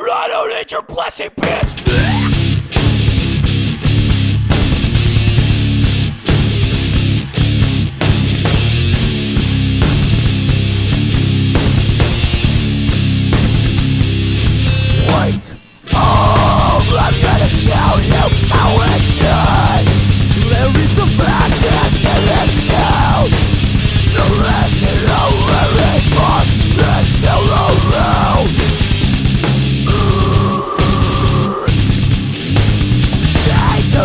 I don't need your blessing, bitch!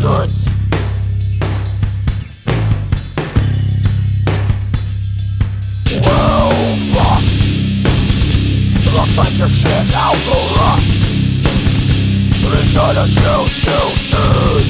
goods. Whoa, fuck. Looks like your shit out the rock. But it's gonna shoot you, dude.